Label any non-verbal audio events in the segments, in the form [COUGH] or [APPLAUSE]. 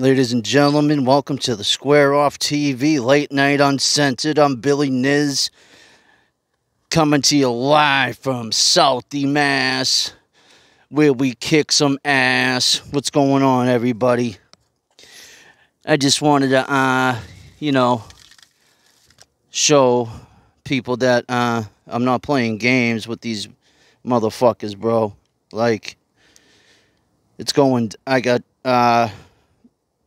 Ladies and gentlemen, welcome to the Square Off TV Late Night Uncensored. I'm Billy Niz, coming to you live from Southie, Mass, where we kick some ass. What's going on, everybody? I just wanted to, uh, you know, show people that uh, I'm not playing games with these motherfuckers, bro. Like, it's going. I got uh,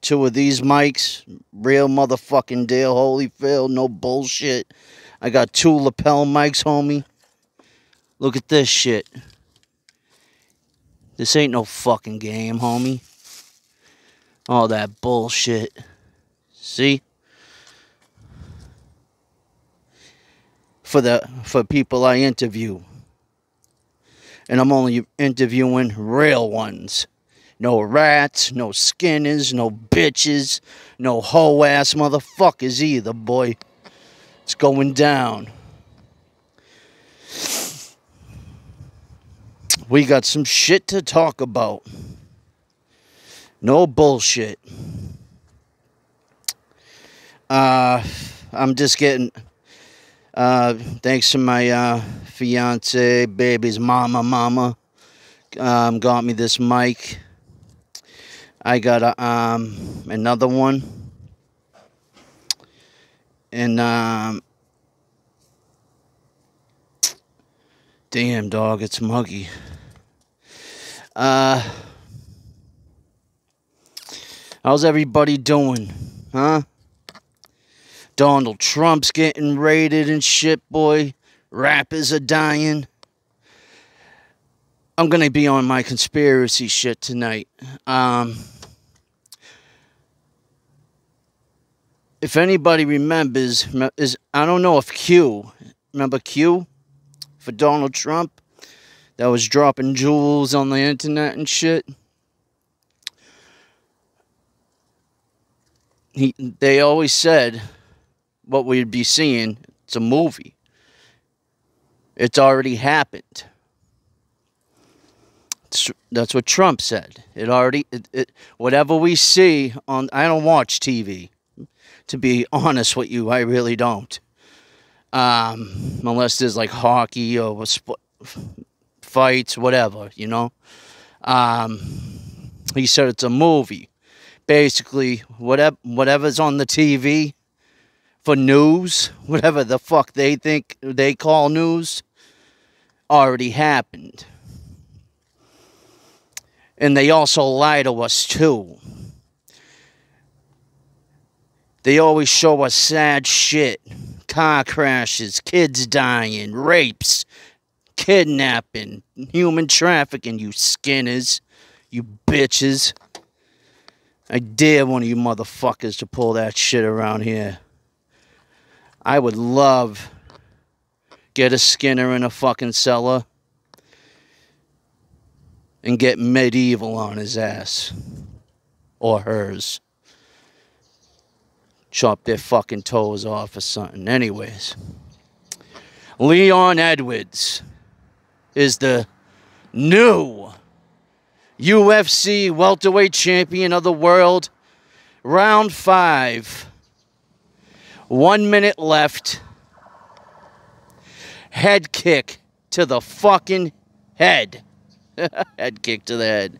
two of these mics, real motherfucking deal, Holyfield, no bullshit. I got two lapel mics, homie. Look at this shit. This ain't no fucking game, homie. All that bullshit. See? For the for people I interview. And I'm only interviewing real ones. No rats, no skinners, no bitches, no hoe ass motherfuckers either, boy. It's going down. We got some shit to talk about. No bullshit. Uh, I'm just getting. Uh, thanks to my uh, fiance, baby's mama, mama, um, got me this mic. I got a, um, another one. And, um, damn, dog, it's muggy. Uh, how's everybody doing? Huh? Donald Trump's getting raided and shit, boy. Rappers are dying. I'm going to be on my conspiracy shit tonight. Um, if anybody remembers, is I don't know if Q, remember Q for Donald Trump that was dropping jewels on the internet and shit. He, they always said what we'd be seeing. It's a movie. It's already happened that's what Trump said. It already, it, it, whatever we see on, I don't watch TV. To be [LAUGHS] honest with you, I really don't. Um, unless there's like hockey or sp- fights, whatever, you know. Um, he said it's a movie. Basically, whatever whatever's on the TV for news, [LAUGHS] whatever the fuck they think they call news, already happened. And they also lie to us too. They always show us sad shit car crashes, kids dying, rapes, kidnapping, human trafficking, you skinners, you bitches. I dare one of you motherfuckers to pull that shit around here. I would love get a skinner in a fucking cellar and get medieval on his ass. Or hers. Chop their fucking toes off or something. Anyways. Leon Edwards is the new UFC welterweight champion of the world. Round five. One minute left. Head kick to the fucking head. [LAUGHS] head kick to the head.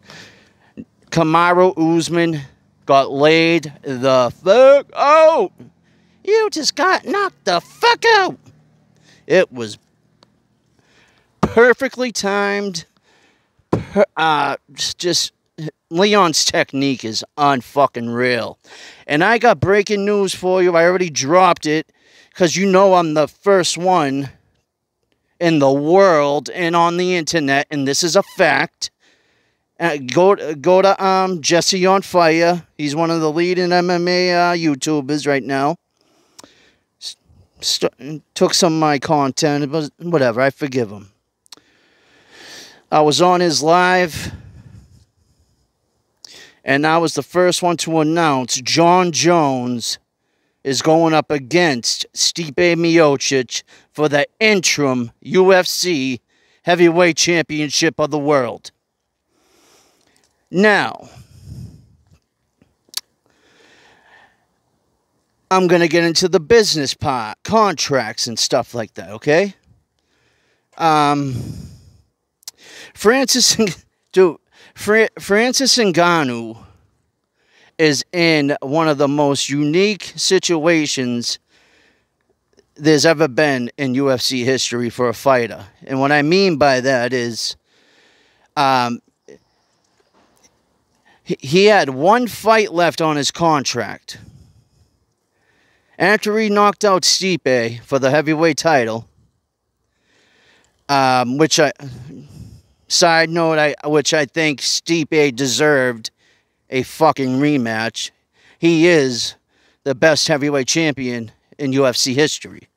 Kamaru Usman got laid the fuck out. You just got knocked the fuck out. It was perfectly timed. Per, uh, just Leon's technique is unfucking real. And I got breaking news for you. I already dropped it because you know I'm the first one in the world and on the internet, and this is a fact. Uh, go go to um Jesse on Fire. He's one of the leading MMA uh, YouTubers right now. St- took some of my content, but whatever. I forgive him. I was on his live, and I was the first one to announce Jon Jones is going up against Stipe Miocic for the interim UFC heavyweight championship of the world. Now, I'm going to get into the business part, contracts and stuff like that, okay? Um, Francis, [LAUGHS] dude, Fra- Francis Ngannou is in one of the most unique situations there's ever been in UFC history for a fighter. And what I mean by that is um, he had one fight left on his contract. After he knocked out Stipe for the heavyweight title, um, which I, side note, I which I think Stipe deserved a fucking rematch. He is the best heavyweight champion in UFC history.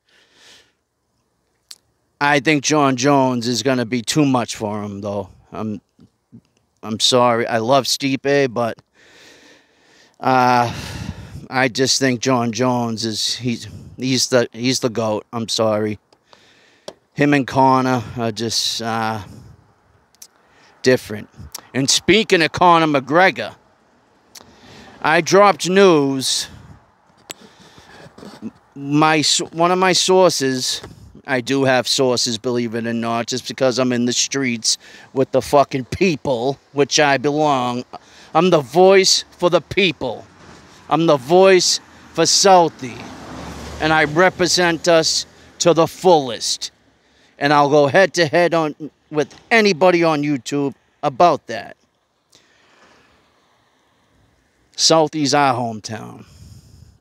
I think Jon Jones is going to be too much for him, though. I'm, I'm sorry. I love Stipe, but uh, I just think Jon Jones is he's he's the he's the goat. I'm sorry. Him and Conor are just uh, different. And speaking of Conor McGregor, I dropped news. My one of my sources, I do have sources, believe it or not, just because I'm in the streets with the fucking people, which I belong. I'm the voice for the people. I'm the voice for Southie. And I represent us to the fullest. And I'll go head to head on with anybody on YouTube about that. Southie's our hometown.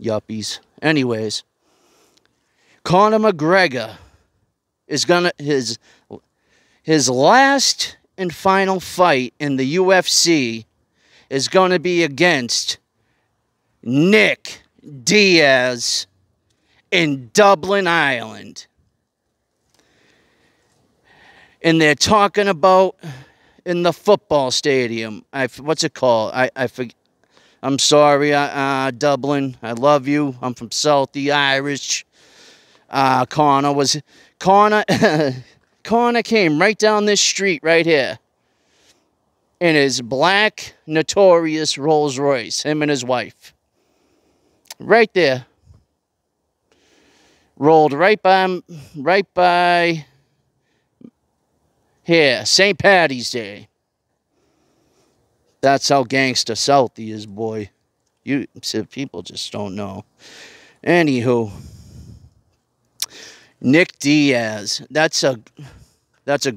Yuppies. Anyways, Conor McGregor is gonna his his last and final fight in the UFC is gonna be against Nick Diaz in Dublin, Ireland. And they're talking about in the football stadium. I what's it called? I I forget. I'm sorry, uh, uh, Dublin. I love you. I'm from Southie Irish. Uh, Conor was Conor. [LAUGHS] Conor came right down this street right here in his black notorious Rolls Royce. Him and his wife right there. Rolled right by, right by here, St. Patty's Day. That's how gangster Southie is, boy. You people just don't know. Anywho, Nick Diaz. That's a, that's a.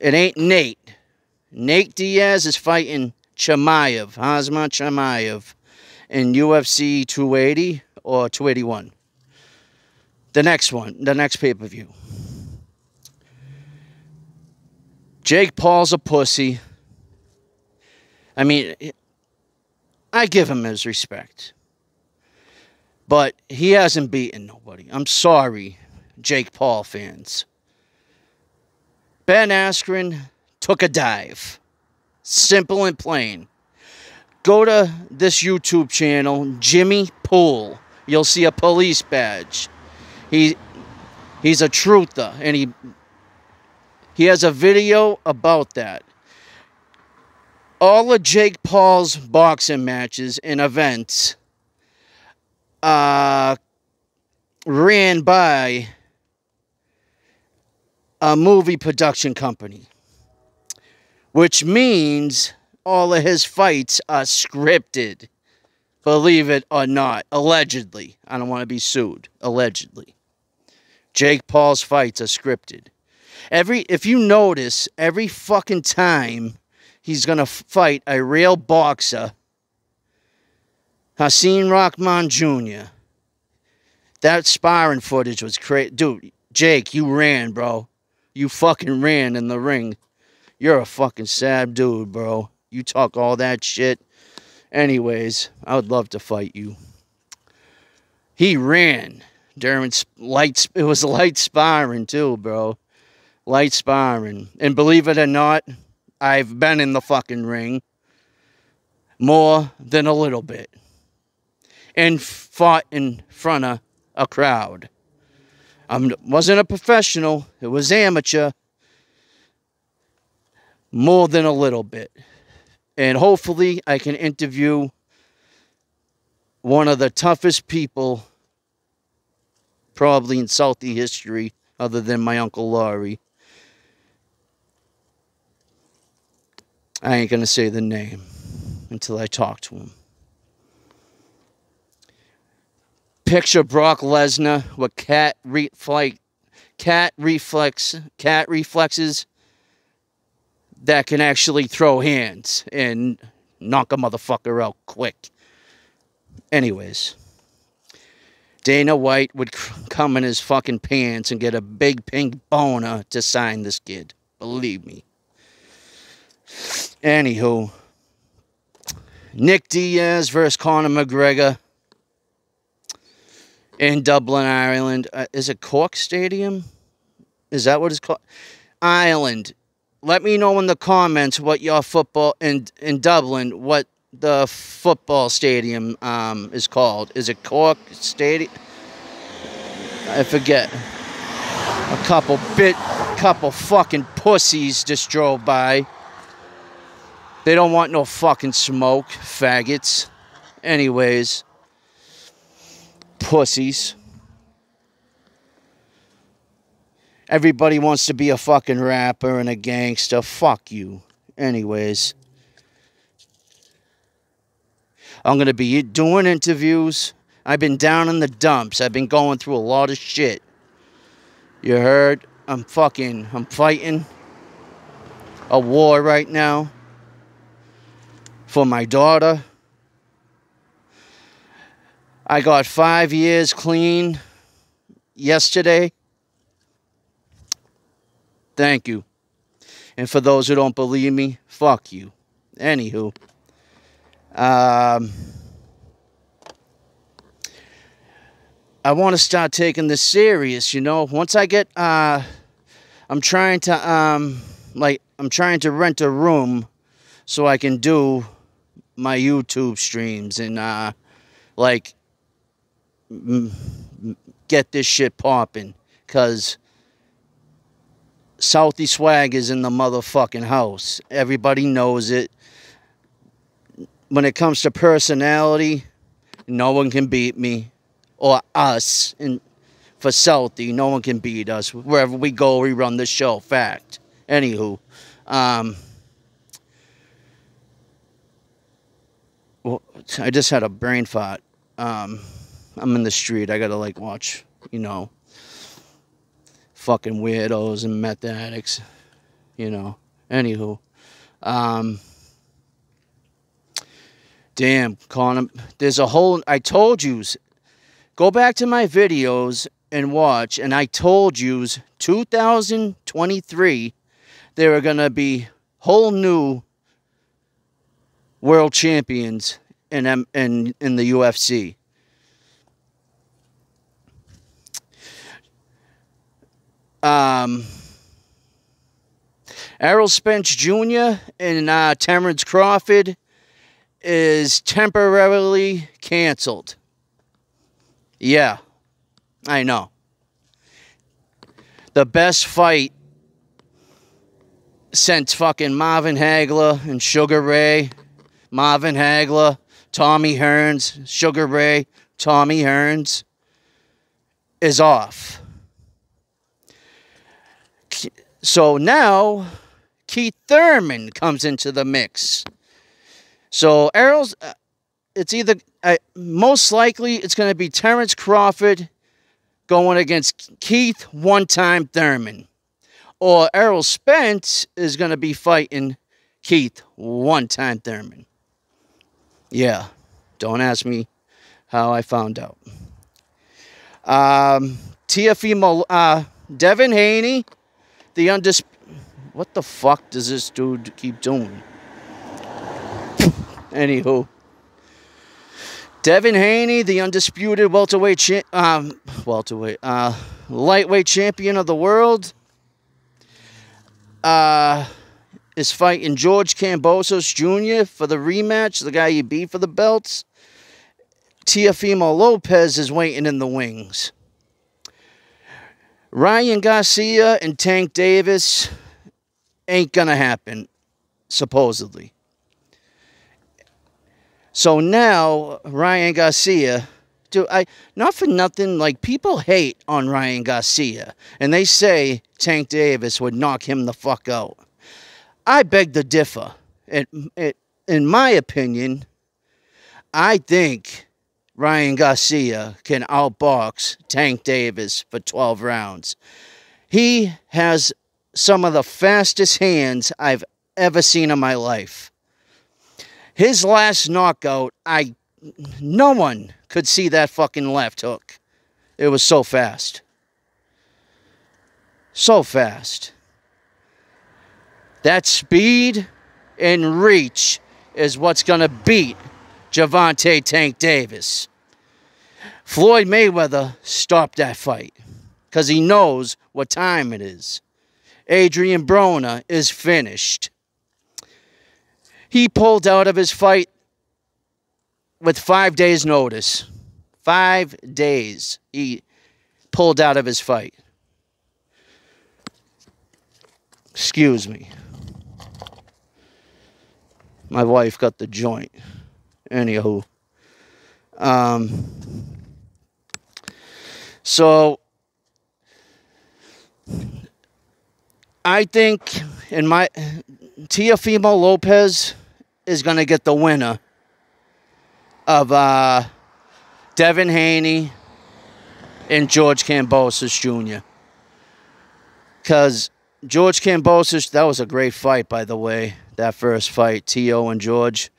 It ain't Nate. Nate Diaz is fighting Chimaev, Khamzat Chimaev in UFC 280 or 281. The next one, the next pay per view. Jake Paul's a pussy. I mean, I give him his respect. But he hasn't beaten nobody. I'm sorry, Jake Paul fans. Ben Askren took a dive. Simple and plain go to this YouTube channel, Jimmy Pool. You'll see a police badge. He he's a truther and he he has a video about that. All of Jake Paul's boxing matches and events uh, ran by a movie production company, which means all of his fights are scripted. Believe it or not. Allegedly. I don't want to be sued. Allegedly. Jake Paul's fights are scripted. Every if you notice, every fucking time he's gonna fight a real boxer, Hasim Rahman Jr. That sparring footage was crazy. Dude, Jake, you ran, bro. You fucking ran in the ring. You're a fucking sad dude, bro. You talk all that shit. Anyways, I would love to fight you. He ran during light. [LAUGHS] It was light sparring too, bro. Light sparring. And believe it or not, I've been in the fucking ring more than a little bit. And fought in front of a crowd. I wasn't a professional, it was amateur. More than a little bit and hopefully I can interview one of the toughest people probably in Southie history, other than my Uncle Laurie. I ain't gonna say the name until I talk to him. Picture Brock Lesnar with cat re- flight, cat reflex, cat reflexes that can actually throw hands and knock a motherfucker out quick. Anyways, Dana White would come in his fucking pants and get a big pink boner to sign this kid. Believe me. Anywho, Nick Diaz versus Conor McGregor in Dublin, Ireland. Uh, is it Cork Stadium? Is that what it's called? Ireland. Let me know in the comments what your football in in Dublin what the football stadium um, is called. Is it Cork Stadium? I forget. A couple bit, couple fucking pussies just drove by. They don't want no fucking smoke, faggots. Anyways, pussies. Everybody wants to be a fucking rapper and a gangster. Fuck you. Anyways, I'm going to be doing interviews. I've been down in the dumps. I've been going through a lot of shit. You heard? I'm fucking, I'm fighting a war right now for my daughter. I got five years clean yesterday. Thank you. And for those who don't believe me, fuck you. Anywho. Um, I want to start taking this serious, you know. Once I get, uh, I'm trying to, um, like, I'm trying to rent a room so I can do my YouTube streams and, uh, like, get this shit popping. Because Southie Swag is in the motherfucking house. Everybody knows it when it comes to personality, no one can beat me or us. And for Southie, no one can beat us. Wherever we go, we run the show. Fact. Anywho, um, well, I just had a brain fart. Um, I'm in the street. I gotta like watch, you know, fucking weirdos and meth addicts. You know. Anywho, um. Damn, Conor. There's a whole. I told you. Go back to my videos and watch. And I told you 2023 there are to be whole new world champions in, in, in the UFC. Um, Errol Spence Jr. and uh, Terrence Crawford is temporarily canceled. Yeah, I know. The best fight since fucking Marvin Hagler and Sugar Ray. Marvin Hagler, Tommy Hearns, Sugar Ray, Tommy Hearns is off. So now Keith Thurman comes into the mix. So Errol's, uh, it's either uh, most likely it's going to be Terrence Crawford going against Keith one time Thurman, or Errol Spence is going to be fighting Keith one time Thurman. Yeah, don't ask me how I found out. Um, Teofimo, uh, Devin Haney, the undisputed. What the fuck does this dude keep doing? Anywho. Devin Haney, the undisputed welterweight, cha- um, welterweight, uh, lightweight champion of the world, uh, is fighting George Kambosos Jr. for the rematch, the guy he beat for the belts. Teofimo Lopez is waiting in the wings. Ryan Garcia and Tank Davis ain't gonna happen, supposedly. So now Ryan Garcia, do I not for nothing like people hate on Ryan Garcia and they say Tank Davis would knock him the fuck out. I beg to differ. It, it, in my opinion, I think Ryan Garcia can outbox Tank Davis for 12 rounds. He has some of the fastest hands I've ever seen in my life. His last knockout, I no one could see that fucking left hook. It was so fast. So fast. That speed and reach is what's going to beat Gervonta Tank Davis. Floyd Mayweather stopped that fight because he knows what time it is. Adrian Broner is finished. He pulled out of his fight with five days' notice. Five days he pulled out of his fight. Excuse me. My wife got the joint. Anywho. Um, so I think in my Teofimo Lopez is going to get the winner of uh, Devin Haney and George Kambosos Jr. Because George Kambosos, that was a great fight, by the way, that first fight, T.O. and George.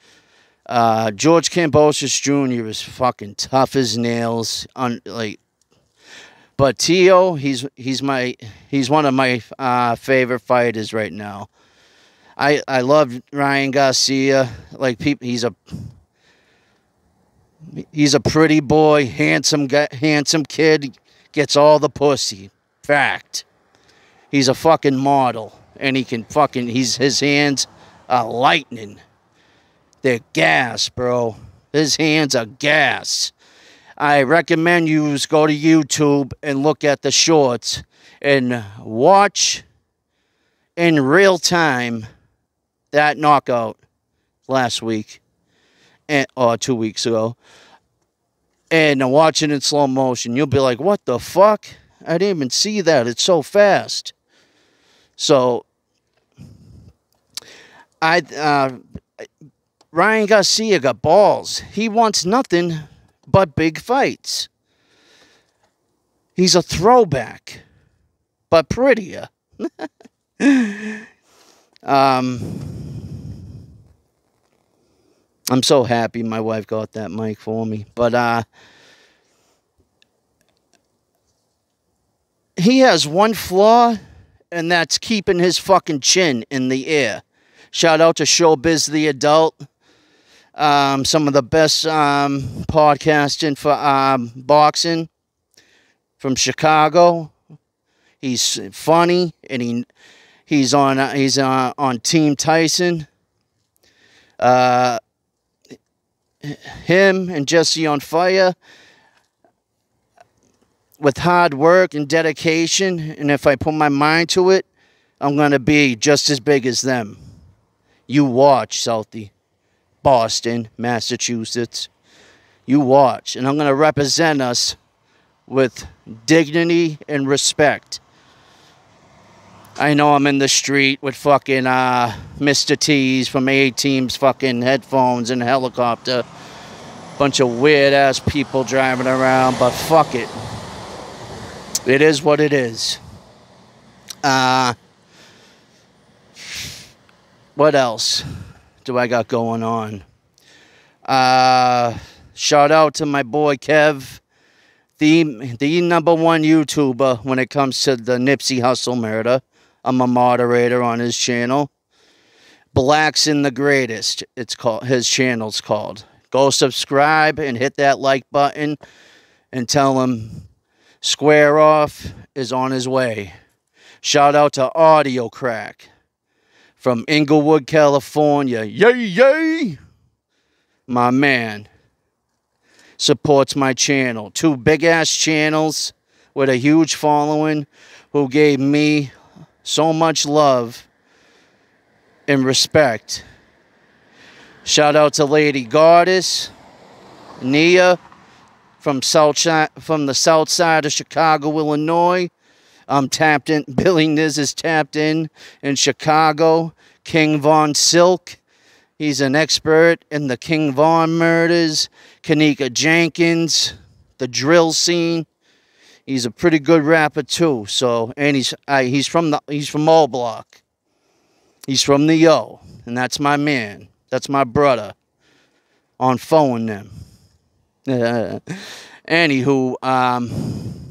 Uh, George Kambosos Jr. is fucking tough as nails. On like, but T.O. He's he's my he's one of my uh, favorite fighters right now. I I love Ryan Garcia. Like people, he's a he's a pretty boy, handsome guy, handsome kid, gets all the pussy. Fact. He's a fucking model, and he can fucking he's his hands are lightning. They're gas, bro. His hands are gas. I recommend you go to YouTube and look at the shorts and watch in real time that knockout last week and, or two weeks ago and watching it in slow motion. You'll be like, what the fuck? I didn't even see that. It's so fast. So, I, uh, Ryan Garcia got balls. He wants nothing but big fights. He's a throwback, but prettier. [LAUGHS] um, I'm so happy my wife got that mic for me. But uh, he has one flaw, and that's keeping his fucking chin in the air. Shout out to Showbiz the Adult. Um, some of the best um, podcasting for um, boxing from Chicago. He's funny, and he he's on uh, he's uh, on Team Tyson. Uh, him and Jesse on fire with hard work and dedication, and if I put my mind to it, I'm gonna be just as big as them. You watch, Southie. Boston, Massachusetts. You watch, and I'm gonna represent us with dignity and respect. I know I'm in the street with fucking uh, Mr. T's from A Team's fucking headphones and helicopter. Bunch of weird ass people driving around, but fuck it. It is what it is. Uh, what else do I got going on? Uh, shout out to my boy Kev, the the number one YouTuber when it comes to the Nipsey Hussle murder. I'm a moderator on his channel. Blacks in the Greatest. It's called his channel's called. Go subscribe and hit that like button and tell him Square Off is on his way. Shout out to Audio Crack from Inglewood, California. Yay, yay! My man supports my channel. Two big ass channels with a huge following who gave me so much love and respect Shout out to Lady Goddess, Nia from South from the south side of Chicago, Illinois. I'm tapped in. [LAUGHS] Billy Niz is tapped in in Chicago. King Von Silk. He's an expert in the King Von murders. Kanika Jenkins, the drill scene. He's a pretty good rapper too. So, and he's uh, he's from the he's from All Block. He's from the Yo, and that's my man. That's my brother. On phone them. [LAUGHS] anywho, um,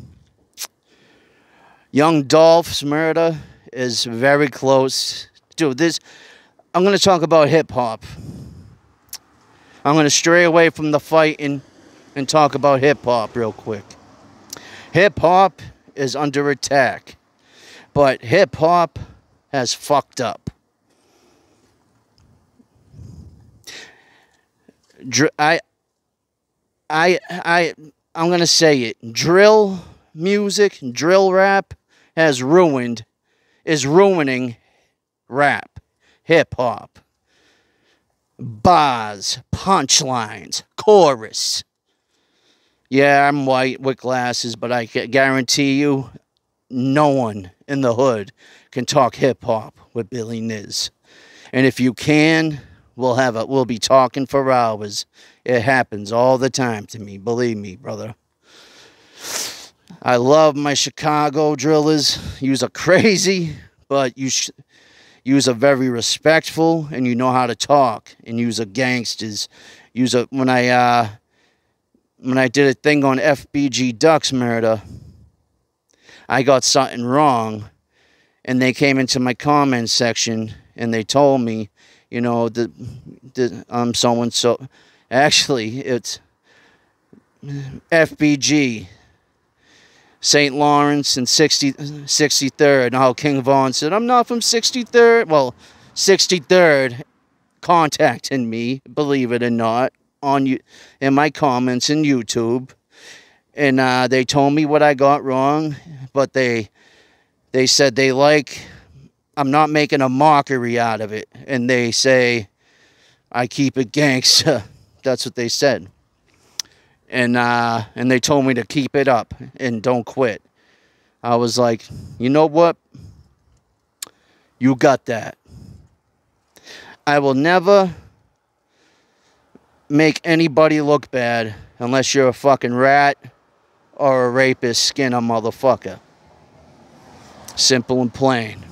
Young Dolph's murder is very close. Dude, this I'm gonna talk about hip hop. I'm gonna stray away from the fighting and talk about hip hop real quick. Hip hop is under attack, but hip hop has fucked up. I, I, I, I'm gonna say it. Drill music, drill rap has ruined, is ruining rap, hip hop, bars, punchlines, chorus. Yeah, I'm white with glasses, but I guarantee you, no one in the hood can talk hip hop with Billy Niz. And if you can, we'll have a we'll be talking for hours. It happens all the time to me, believe me, brother. I love my Chicago drillers. You's a crazy, but you sh- you's a very respectful and you know how to talk and you's a gangsters. You's a when I uh when I did a thing on FBG Ducks murder, I got something wrong and they came into my comment section and they told me, you know, the the um so and so actually it's FBG St. Lawrence and 60, 63rd. Now King Von said, I'm not from 63rd. Well, 63rd contacted me, believe it or not, on you in my comments in YouTube. And uh, they told me what I got wrong, but they they said they like I'm not making a mockery out of it. And they say I keep it gangsta. [LAUGHS] That's what they said and uh, and they told me to keep it up and don't quit. I was like, you know what? You got that. I will never make anybody look bad unless you're a fucking rat or a rapist, skin a motherfucker. Simple and plain.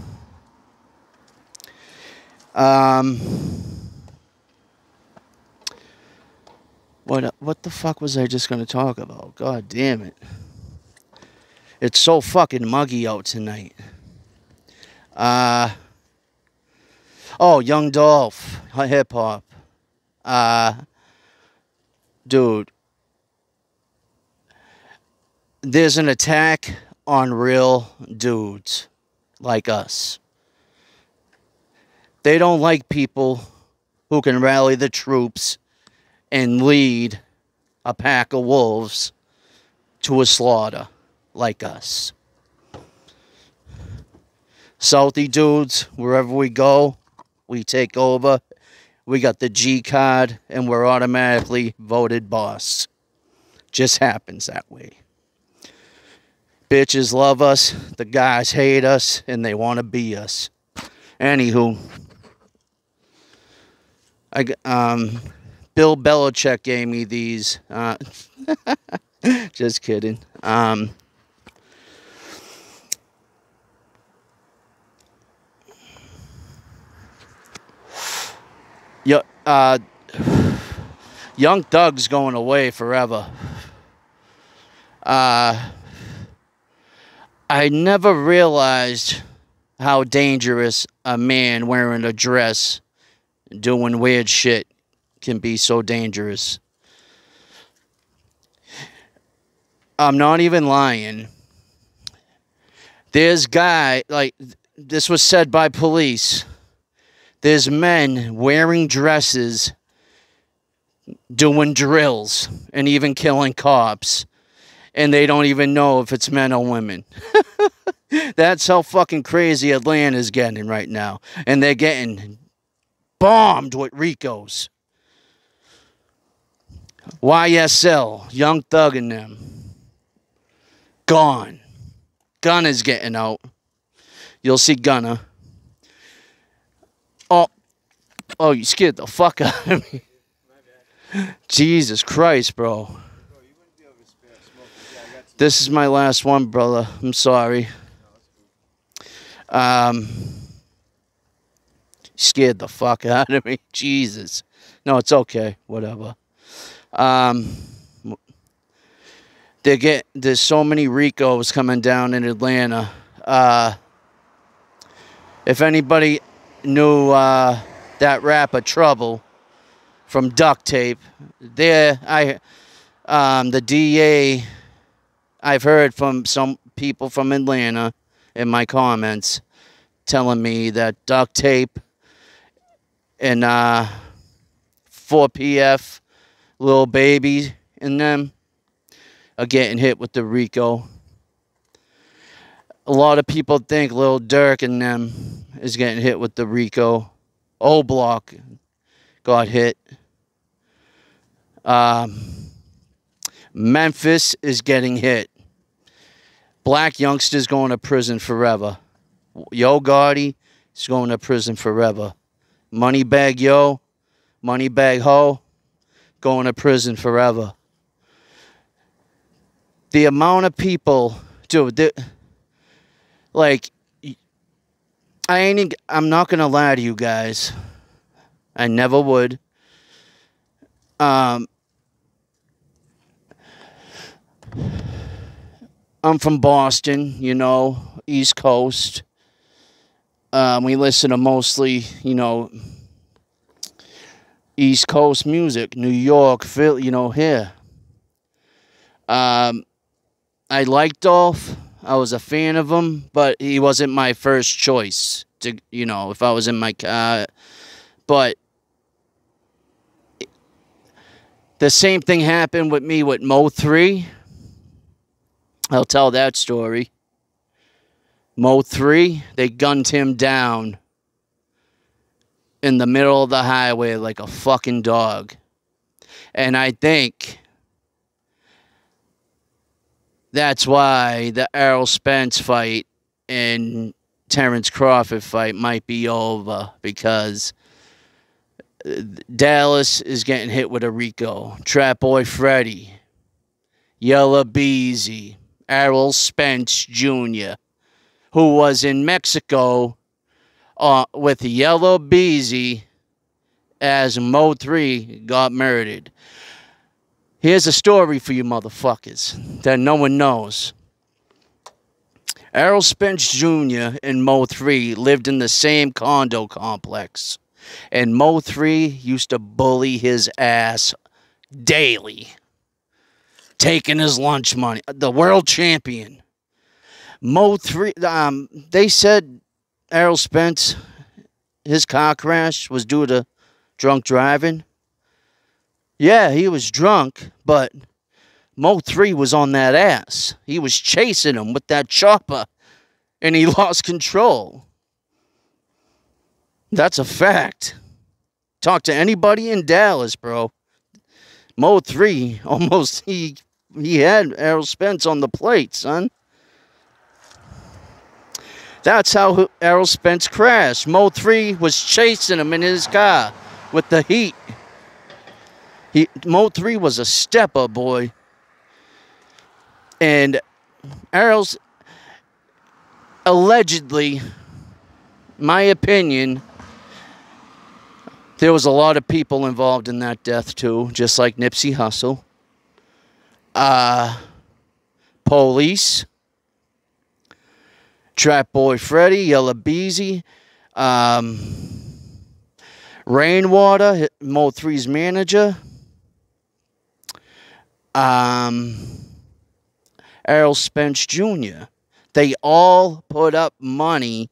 Um, What what the fuck was I just gonna talk about? God damn it. It's so fucking muggy out tonight. Uh Oh, Young Dolph, hip hop. Uh dude. There's an attack on real dudes like us. They don't like people who can rally the troops and lead a pack of wolves to a slaughter like us. Southie dudes, wherever we go, we take over. We got the G card and we're automatically voted boss. Just happens that way. Bitches love us, the guys hate us, and they want to be us. Anywho, I um Bill Belichick gave me these. Uh, [LAUGHS] just kidding. Um, uh, Young Thug's going away forever. Uh, I never realized how dangerous a man wearing a dress doing weird shit can be so dangerous. I'm not even lying. There's guy like this was said by police. There's men wearing dresses doing drills and even killing cops and they don't even know if it's men or women. [LAUGHS] That's how fucking crazy Atlanta's getting right now. And they're getting bombed with Ricos YSL, Young Thug and them. Gone. Gunna's getting out. You'll see Gunna. Oh, oh, you scared the fuck out of me. Jesus Christ, bro. This is my last one, brother. I'm sorry. Um, scared the fuck out of me. [LAUGHS] Jesus. No, it's okay. Whatever. Um, they get there's so many Ricos coming down in Atlanta. Uh, if anybody knew uh, that rapper Trouble from Duct Tape, there I um, the DA I've heard from some people from Atlanta in my comments telling me that Duct Tape and uh, 4PF, Lil babies and them are getting hit with the Rico. A lot of people think Lil Durk and them is getting hit with the Rico. O Block got hit. Um, Memphis is getting hit. Black youngsters going to prison forever. Yo Gotti is going to prison forever. Moneybagg Yo, Moneybagg Ho, going to prison forever. The amount of people, dude, like, I ain't, I'm not going to lie to you guys. I never would. Um, I'm from Boston, you know, East Coast. Um, we listen to mostly, you know, East Coast music, New York, you know, here. Um, I liked Dolph. I was a fan of him, but he wasn't my first choice to, you know, if I was in my car. But the same thing happened with me with Mo 3. I'll tell that story. Mo 3, they gunned him down in the middle of the highway like a fucking dog. And I think that's why the Errol Spence fight and Terrence Crawford fight might be over because uh, Dallas is getting hit with a Rico. Trap Boy Freddy, Yella Beezy, Errol Spence Jr., who was in Mexico uh, with Yella Beezy as Mo 3 got murdered. Here's a story for you motherfuckers that no one knows. Errol Spence Jr. and Mo 3 lived in the same condo complex. And Mo 3 used to bully his ass daily taking his lunch money. The world champion. Mo three. Um, they said Errol Spence, his car crash was due to drunk driving. Yeah, he was drunk, but Mo three was on that ass. He was chasing him with that chopper, and he [LAUGHS] lost control. That's a fact. Talk to anybody in Dallas, bro. Mo three [LAUGHS] almost he he had Errol Spence on the plate, son. That's how Errol Spence crashed. Mo 3 was chasing him in his car with the heat. He, Mo 3 was a stepper, boy. And Errol's allegedly, my opinion, there was a lot of people involved in that death too, just like Nipsey Hussle uh, Police, Trap Boy Freddy, Yella Beezy, um, Rainwater, Mo 3's manager, um, Errol Spence Jr. They all put up money.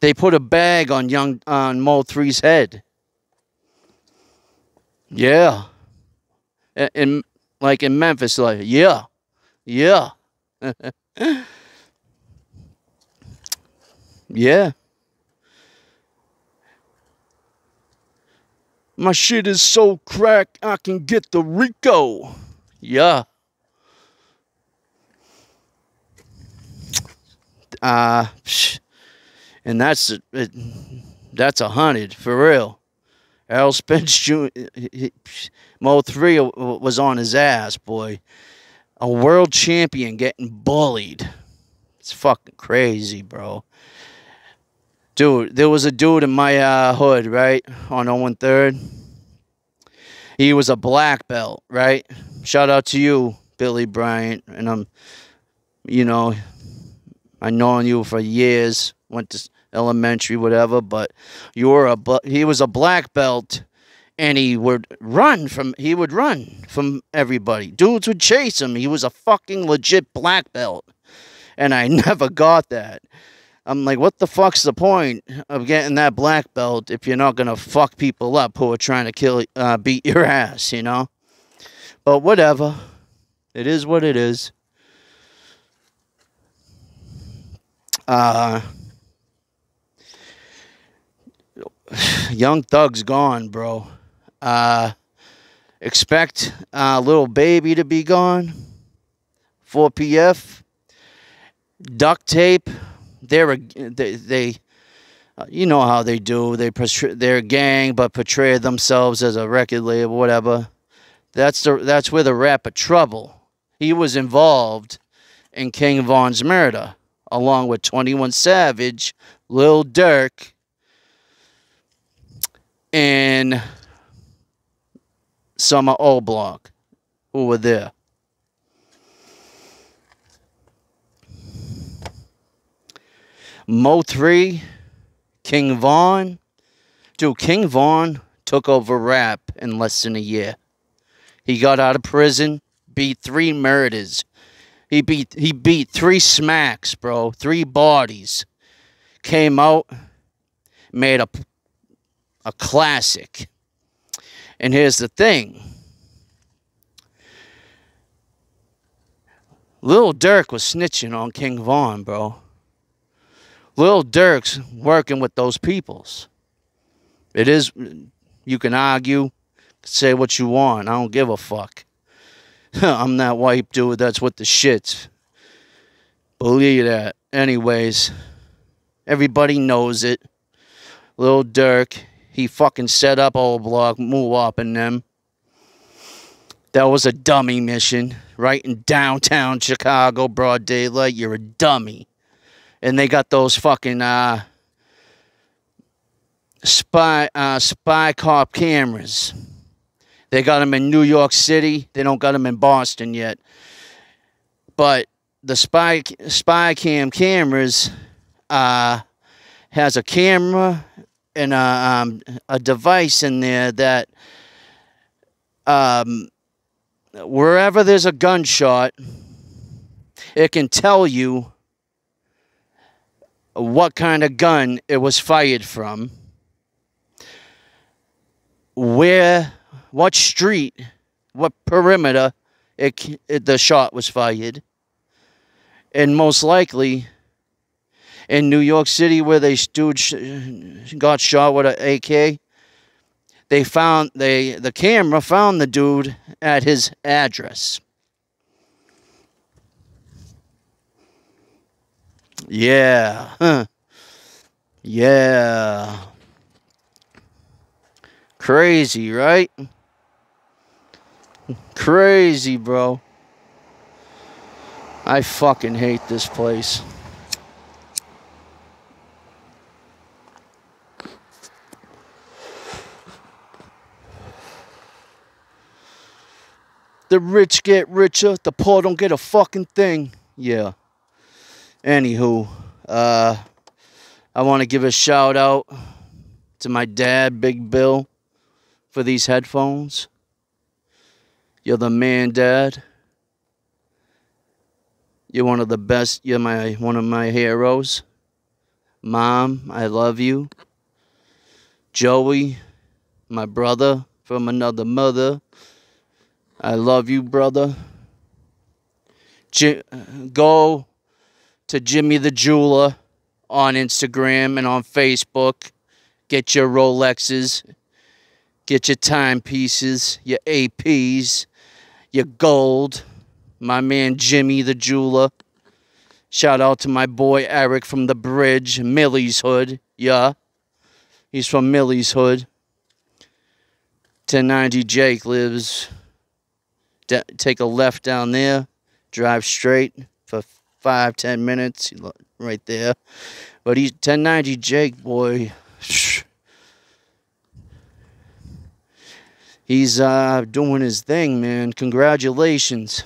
They put a bag on young on Mo 3's head. Yeah. And like in Memphis, like, yeah, yeah. [LAUGHS] yeah. My shit is so crack, I can get the RICO. Yeah. Uh, and that's it, that's a hundred for real. Errol Spence Jr. Mo three was on his ass, boy. A world champion getting bullied. It's fucking crazy, bro. Dude, there was a dude in my uh, hood, right, on 013. He was a black belt, right? Shout out to you, Billy Bryant. And I'm, you know, I've known you for years. Went to elementary, whatever. But you were a, he was a black belt, and he would run from, he would run from everybody. Dudes would chase him. He was a fucking legit black belt, and I [LAUGHS] never got that. I'm like, what the fuck's the point of getting that black belt if you're not gonna fuck people up who are trying to kill, uh, beat your ass, you know? But whatever, it is what it is. Uh, young Thug's gone, bro. Uh, expect uh, Lil Baby to be gone. 4PF. Duct tape they're a, they, they uh, you know how they do. They they're a gang, but portray themselves as a record label, whatever. That's the that's where the rapper Trouble. He was involved in King Von's murder, along with Twenty One Savage, Lil Durk, and Summer O Block, who were there. Mo 3, King Von. Dude, King Von took over rap in less than a year. He got out of prison, beat three murders. He beat he beat three smacks, bro. Three bodies. Came out, made a a classic. And here's the thing. Lil Durk was snitching on King Von, bro. Lil Durk's working with those peoples. It is, you can argue, say what you want. I don't give a fuck. [LAUGHS] I'm that white dude that's with the shits. Believe that. Anyways, everybody knows it. Lil Durk, he fucking set up old block, move up in them. That was a dummy mission. Right in downtown Chicago, broad daylight. You're a dummy and they got those fucking uh, spy uh, spy cop cameras. They got them in New York City. They don't got them in Boston yet. But the spy spy cam cameras uh, has a camera and a, um, a device in there that um, wherever there's a gunshot, it can tell you what kind of gun it was fired from, where, what street, what perimeter it, it, the shot was fired, and most likely in New York City where they stood got shot with an AK, they found they the camera found the dude at his address. Yeah. Huh. Yeah. Crazy, right? Crazy, bro. I fucking hate this place. The rich get richer, the poor don't get a fucking thing. Yeah. Anywho, uh, I want to give a shout out to my dad, Big Bill, for these headphones. You're the man, Dad. You're one of the best. You're my one of my heroes. Mom, I love you. Joey, my brother from another mother. I love you, brother. go to Jimmy the Jeweler on Instagram and on Facebook. Get your Rolexes. Get your timepieces, your APs, your gold. My man Jimmy the jeweler. Shout out to my boy Eric from the bridge, Millie's Hood. Yeah. He's from Millie's Hood. 1090 Jake lives. take a left down there, drive straight for five, ten minutes, right there. But he's 1090 Jake, boy. He's uh, doing his thing, man. Congratulations.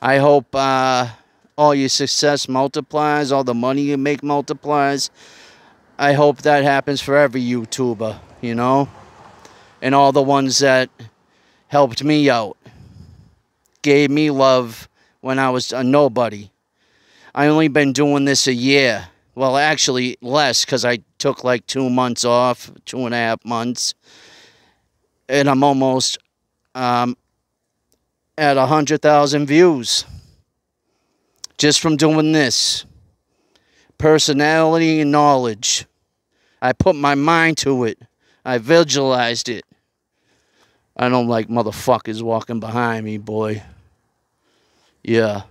I hope uh, all your success multiplies, all the money you make multiplies. I hope that happens for every YouTuber, you know? And all the ones that helped me out, gave me love when I was a nobody. I only been doing this a year. Well, actually less because I took like two months off, two and a half months. And I'm almost um, at 100,000 views just from doing this. Personality and knowledge. I put my mind to it. I visualized it. I don't like motherfuckers walking behind me, boy. Yeah.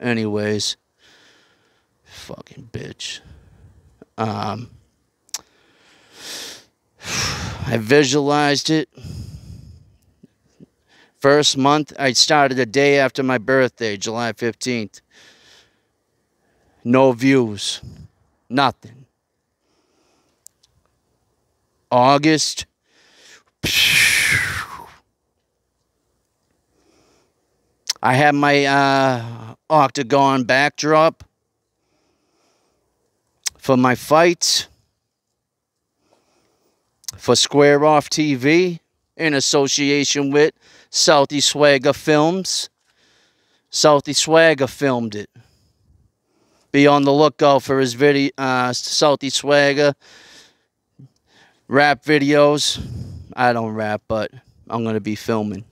Anyways. Fucking bitch. Um, I visualized it. First month, I started a day after my birthday, July 15th. No views. Nothing. August. I have my uh, octagon backdrop for my fights for Square Off TV in association with Southie Swagger Films. Southie Swagger filmed it. Be on the lookout for his video, uh, Southie Swagger rap videos. I don't rap, but I'm gonna be filming.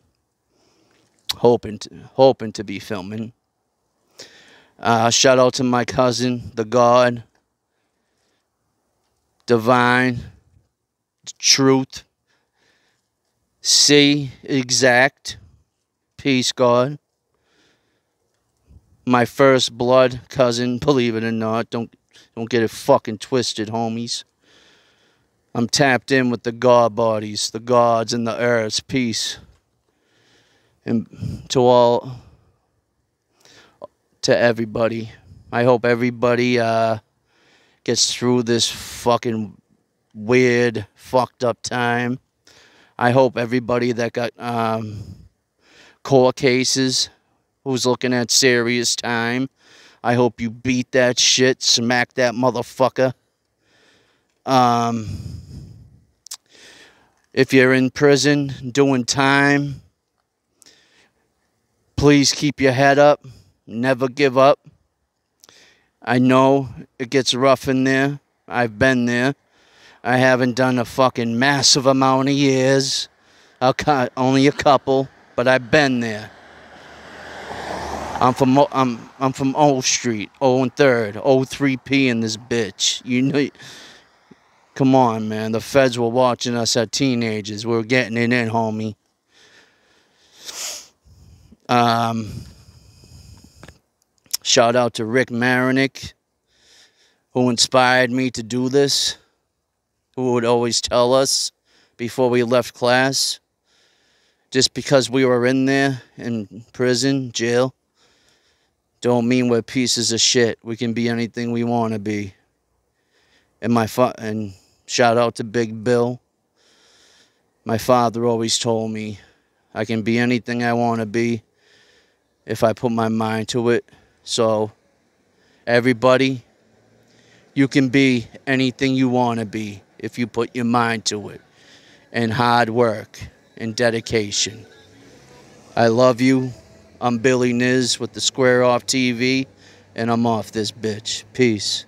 Hoping to, hoping to be filming. Uh, shout out to my cousin, the God, Divine, Truth, C exact. Peace, God. My first blood cousin, believe it or not. Don't don't get it fucking twisted, homies. I'm tapped in with the God bodies, the gods and the earths. Peace. And to all to everybody. I hope everybody uh, gets through this fucking weird, fucked up time. I hope everybody that got um, court cases who's looking at serious time, I hope you beat that shit, smack that motherfucker. Um, if you're in prison doing time, please keep your head up. Never give up. I know it gets rough in there. I've been there. I haven't done a fucking massive amount of years. only a couple, but I've been there. I'm from I'm I'm from Old Street, 0 and 3rd, 03P in this bitch. You know, come on, man. The feds were watching us as teenagers. We are getting it in, homie. Um, shout out to Rick Marinick, who inspired me to do this who would always tell us before we left class, just because we were in there in prison, jail, don't mean we're pieces of shit. We can be anything we want to be. And my fa- and shout out to Big Bill. My father always told me I can be anything I want to be if I put my mind to it. So everybody, you can be anything you want to be if you put your mind to it and hard work and dedication. I love you. I'm Billy Niz with the Square Off TV, and I'm off this bitch. Peace.